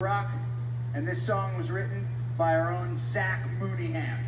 Rock, and this song was written by our own Zach Mooneyham.